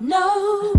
No.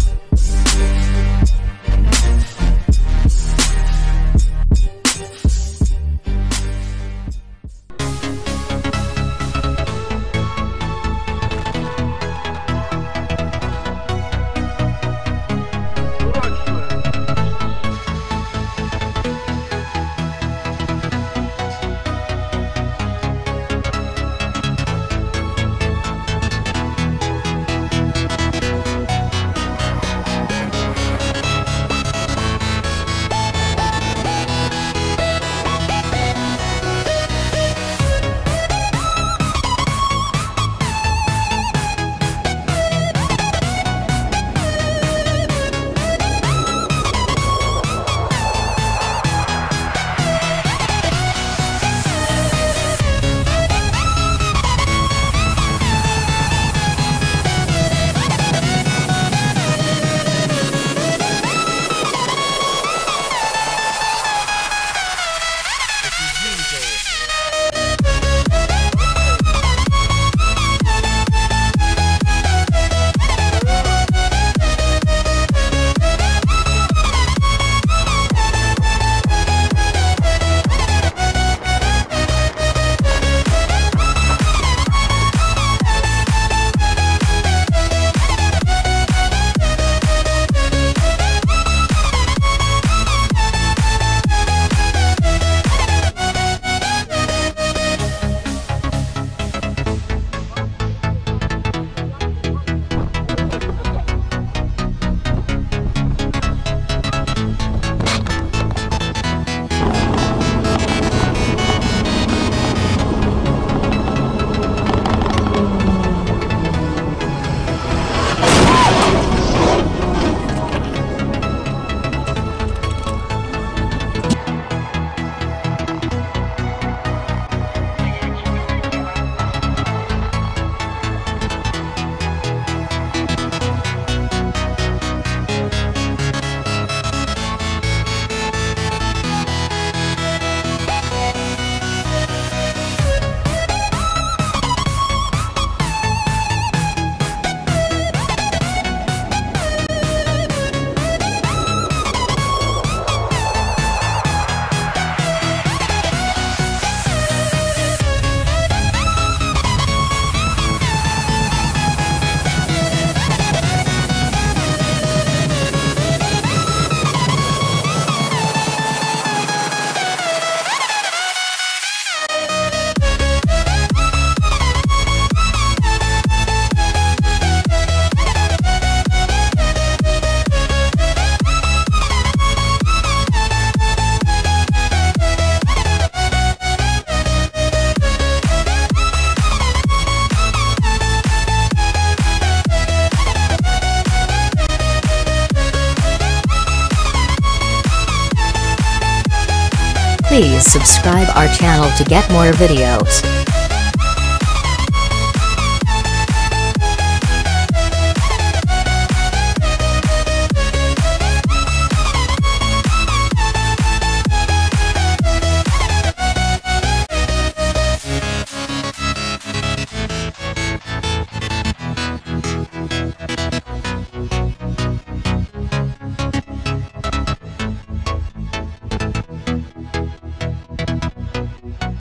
Please subscribe our channel to get more videos.